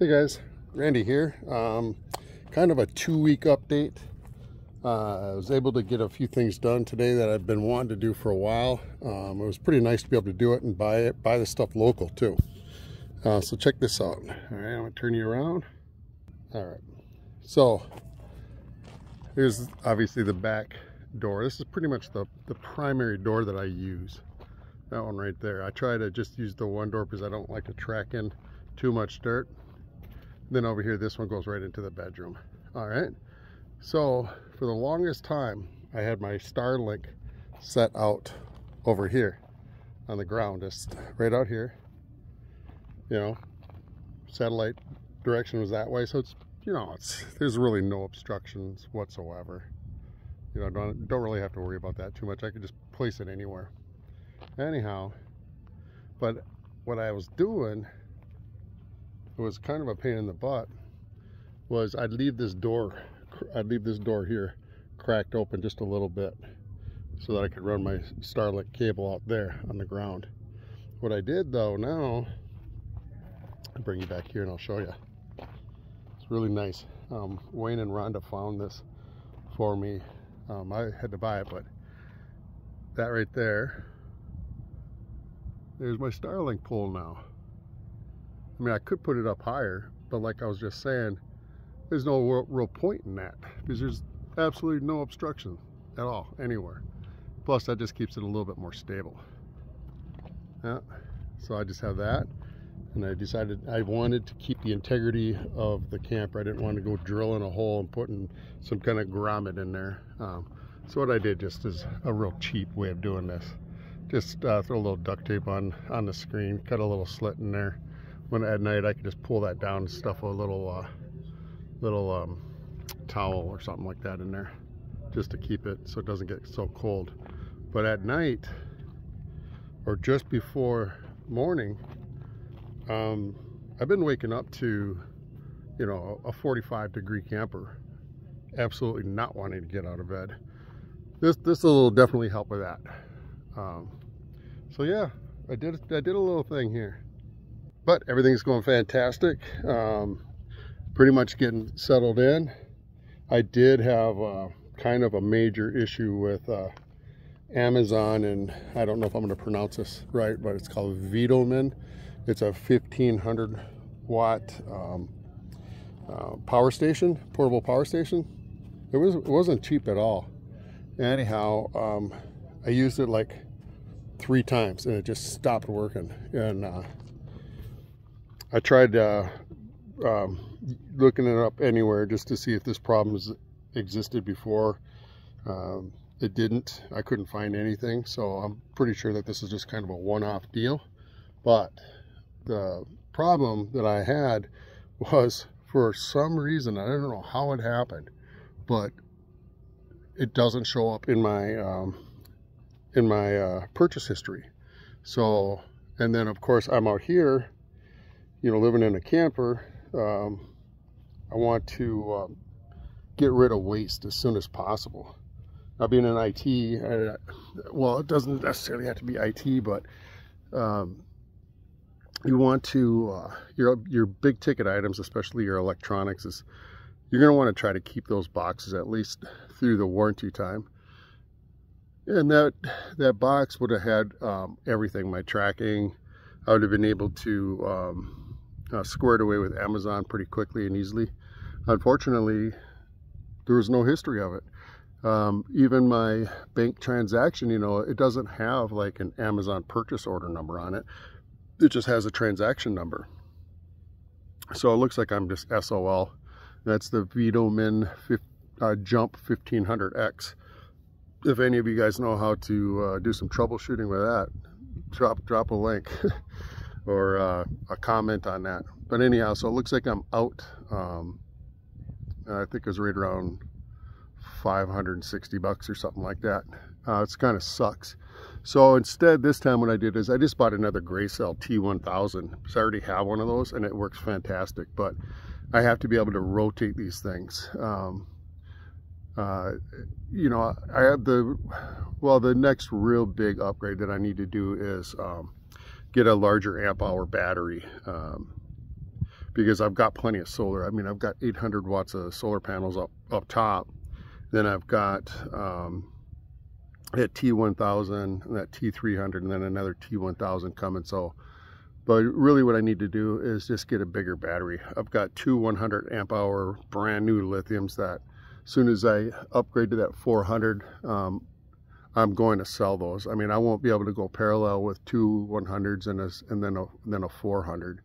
Hey guys, Randy here. Um, kind of a two-week update. Uh, I was able to get a few things done today that I've been wanting to do for a while. Um, it was pretty nice to be able to do it and buy it, buy the stuff local too. Uh, so check this out. All right, I'm gonna turn you around. All right, so here's obviously the back door. This is pretty much the, the primary door that I use. That one right there. I try to just use the one door because I don't like to track in too much dirt. Then over here, this one goes right into the bedroom. All right. So for the longest time, I had my Starlink set out over here on the ground, just right out here. You know, satellite direction was that way. So it's, you know, it's there's really no obstructions whatsoever. You know, don't, don't really have to worry about that too much. I could just place it anywhere. Anyhow, but what I was doing it was kind of a pain in the butt was I'd leave this door I'd leave this door here cracked open just a little bit so that I could run my Starlink cable out there on the ground. What I did though now I'll bring you back here and I'll show you it's really nice. Um, Wayne and Rhonda found this for me. Um, I had to buy it but that right there there's my Starlink pole now I mean, I could put it up higher, but like I was just saying, there's no real, real point in that because there's absolutely no obstruction at all anywhere. Plus, that just keeps it a little bit more stable. Yeah, so I just have that. And I decided I wanted to keep the integrity of the camper. I didn't want to go drilling a hole and putting some kind of grommet in there. Um, so what I did just is a real cheap way of doing this. Just uh, throw a little duct tape on, on the screen, cut a little slit in there, when at night I can just pull that down and stuff a little uh, little um, towel or something like that in there just to keep it so it doesn't get so cold. But at night or just before morning um, I've been waking up to you know a 45 degree camper absolutely not wanting to get out of bed. This this will definitely help with that. Um, so yeah I did I did a little thing here but everything's going fantastic. Um, pretty much getting settled in. I did have uh, kind of a major issue with uh, Amazon, and I don't know if I'm going to pronounce this right, but it's called VTOMAN. It's a 1500 watt um, uh, power station, portable power station. It was it wasn't cheap at all. Anyhow, um, I used it like three times, and it just stopped working. And uh, I tried uh, um, looking it up anywhere just to see if this problem existed before. Um, it didn't. I couldn't find anything, so I'm pretty sure that this is just kind of a one-off deal. But the problem that I had was for some reason, I don't know how it happened, but it doesn't show up in my um, in my uh, purchase history. So, and then of course I'm out here you know, living in a camper, um, I want to um, get rid of waste as soon as possible. Now, being in IT, I, well, it doesn't necessarily have to be IT, but um, you want to uh, your your big ticket items, especially your electronics, is you're going to want to try to keep those boxes at least through the warranty time. And that that box would have had um, everything, my tracking. I would have been able to um, uh, squared away with Amazon pretty quickly and easily. Unfortunately, there was no history of it. Um, even my bank transaction, you know, it doesn't have like an Amazon purchase order number on it. It just has a transaction number. So it looks like I'm just SOL. That's the VTOMAN uh, Jump 1500X. If any of you guys know how to uh, do some troubleshooting with that, drop drop a link. or uh, a comment on that. But anyhow, so it looks like I'm out. Um, I think it was right around 560 bucks or something like that. Uh, it's kind of sucks. So instead, this time what I did is I just bought another Grecell T1000. So I already have one of those and it works fantastic. But I have to be able to rotate these things. Um, uh, you know, I have the, well, the next real big upgrade that I need to do is um, get a larger amp hour battery um, because I've got plenty of solar. I mean, I've got 800 watts of solar panels up, up top. Then I've got um, that T1000 and that T300 and then another T1000 coming. So, but really what I need to do is just get a bigger battery. I've got two 100 amp hour brand new lithiums that as soon as I upgrade to that 400, um, I'm going to sell those. I mean, I won't be able to go parallel with two 100s and, a, and then, a, then a 400.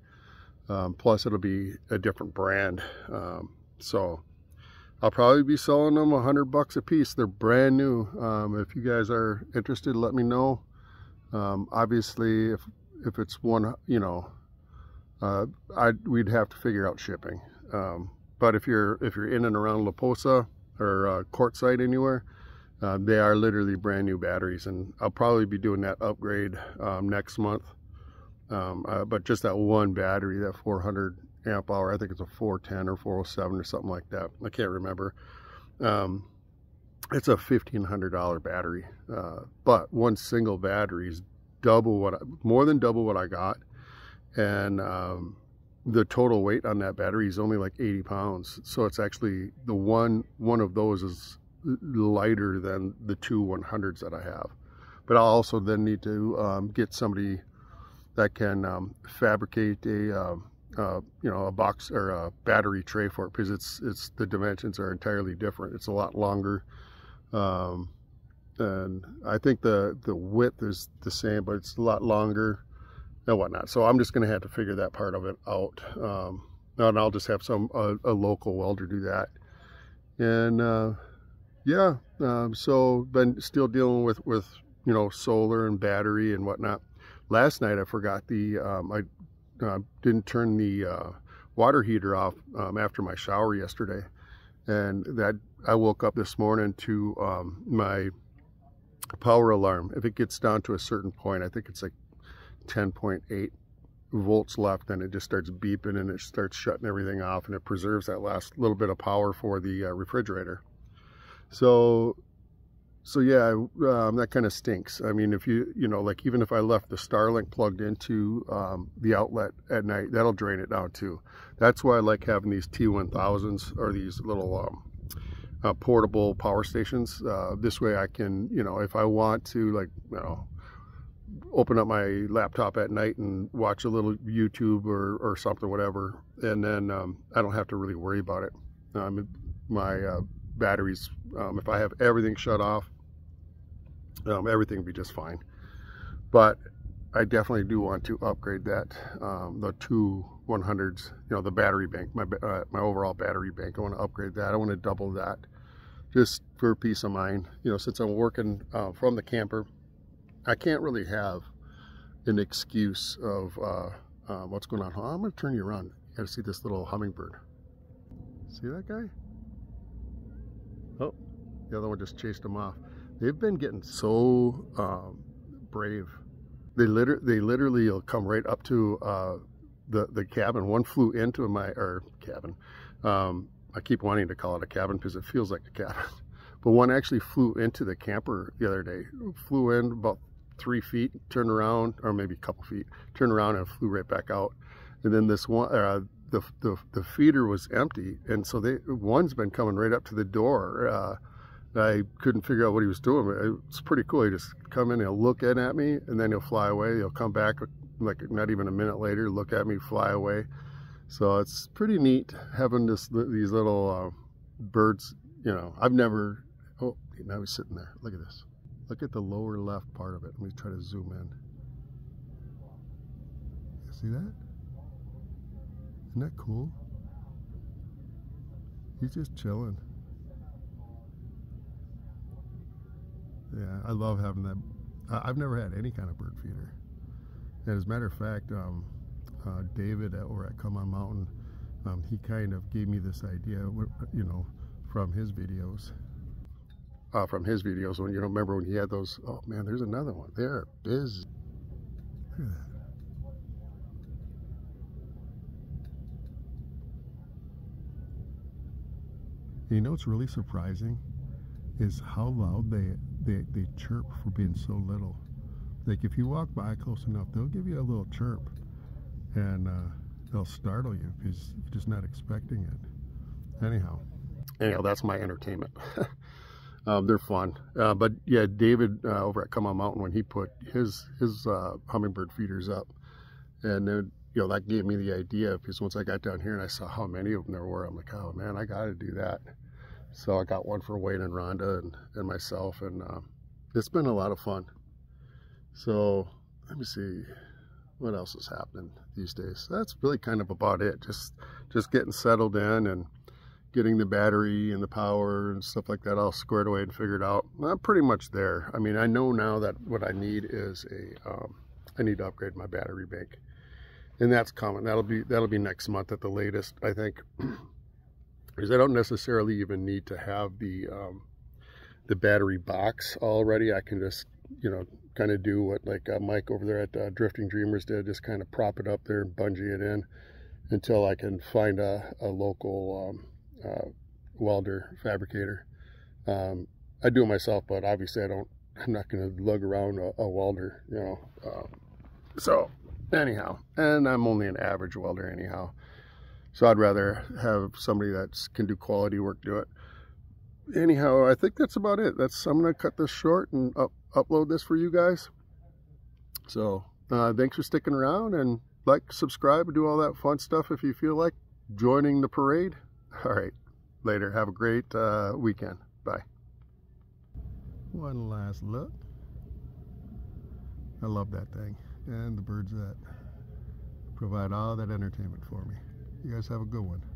Um, plus it'll be a different brand. Um, so I'll probably be selling them hundred bucks a piece. They're brand new. Um, if you guys are interested, let me know. Um, obviously, if if it's one, you know, uh, I we'd have to figure out shipping. Um, but if you're if you're in and around La Posa or uh, Quartzsite anywhere, uh, they are literally brand new batteries, and I'll probably be doing that upgrade um, next month. Um, uh, but just that one battery, that 400 amp hour, I think it's a 410 or 407 or something like that. I can't remember. Um, it's a $1,500 battery, uh, but one single battery is double what, I, more than double what I got. And um, the total weight on that battery is only like 80 pounds. So it's actually the one, one of those is lighter than the two 100s that I have. But I'll also then need to um, get somebody that can um, fabricate a uh, uh, you know a box or a battery tray for it because it's it's the dimensions are entirely different. It's a lot longer, um, and I think the the width is the same, but it's a lot longer and whatnot. So I'm just going to have to figure that part of it out, um, and I'll just have some a, a local welder do that. And uh, yeah, um, so been still dealing with with you know solar and battery and whatnot last night I forgot the, um, I uh, didn't turn the uh, water heater off um, after my shower yesterday. And that I woke up this morning to um, my power alarm. If it gets down to a certain point, I think it's like 10.8 volts left and it just starts beeping and it starts shutting everything off and it preserves that last little bit of power for the uh, refrigerator. So so yeah, um, that kind of stinks. I mean, if you, you know, like even if I left the Starlink plugged into um, the outlet at night, that'll drain it down too. That's why I like having these T1000s or these little um, uh, portable power stations. Uh, this way I can, you know, if I want to like, you know, open up my laptop at night and watch a little YouTube or, or something, whatever, and then um, I don't have to really worry about it. Um, my uh, batteries, um, if I have everything shut off, um, everything will be just fine. But I definitely do want to upgrade that, um, the two 100s, you know, the battery bank, my, uh, my overall battery bank. I want to upgrade that. I want to double that just for peace of mind. You know, since I'm working uh, from the camper, I can't really have an excuse of uh, uh what's going on. Oh, I'm going to turn you around. You got to see this little hummingbird. See that guy? Oh, the other one just chased them off they've been getting so um, brave. They liter they literally will come right up to uh, the the cabin. One flew into my or cabin. Um, I keep wanting to call it a cabin because it feels like a cabin. But one actually flew into the camper the other day. Flew in about three feet, turned around, or maybe a couple feet, turned around and flew right back out. And then this one, uh, the, the the feeder was empty, and so they one's been coming right up to the door. Uh, I couldn't figure out what he was doing. It's pretty cool. He just come in, he'll look in at me, and then he'll fly away. He'll come back like not even a minute later, look at me, fly away. So it's pretty neat having this these little uh, birds. You know, I've never. Oh, now he's sitting there. Look at this. Look at the lower left part of it. Let me try to zoom in. See that? Isn't that cool? He's just chilling. Yeah, I love having that. I've never had any kind of bird feeder. And as a matter of fact, um, uh, David over at Come On Mountain, um, he kind of gave me this idea, you know, from his videos. Uh, from his videos, when you don't remember when he had those. Oh man, there's another one. They're busy. Look at that. You know what's really surprising is how loud they they, they chirp for being so little. Like if you walk by close enough, they'll give you a little chirp. And uh, they'll startle you because you're just not expecting it. Anyhow, anyhow, that's my entertainment. um, they're fun, uh, but yeah, David uh, over at Come On Mountain when he put his his uh, hummingbird feeders up, and then you know that gave me the idea because once I got down here and I saw how many of them there were, I'm like, oh man, I got to do that. So I got one for Wayne and Rhonda and, and myself, and uh, it's been a lot of fun. So let me see what else is happening these days. That's really kind of about it. Just just getting settled in and getting the battery and the power and stuff like that all squared away and figured out. I'm pretty much there. I mean, I know now that what I need is a um, I need to upgrade my battery bank, and that's coming. That'll be that'll be next month at the latest, I think. because I don't necessarily even need to have the um, the battery box already. I can just you know kind of do what like uh, Mike over there at uh, Drifting Dreamers did, just kind of prop it up there and bungee it in until I can find a, a local um, uh, welder fabricator. Um, I do it myself, but obviously I don't. I'm not going to lug around a, a welder, you know. Um, so anyhow, and I'm only an average welder anyhow. So I'd rather have somebody that can do quality work do it. Anyhow, I think that's about it. That's I'm gonna cut this short and up, upload this for you guys. So uh, thanks for sticking around and like, subscribe, do all that fun stuff if you feel like joining the parade. All right, later. Have a great uh, weekend. Bye. One last look. I love that thing and the birds that provide all that entertainment for me. You guys have a good one.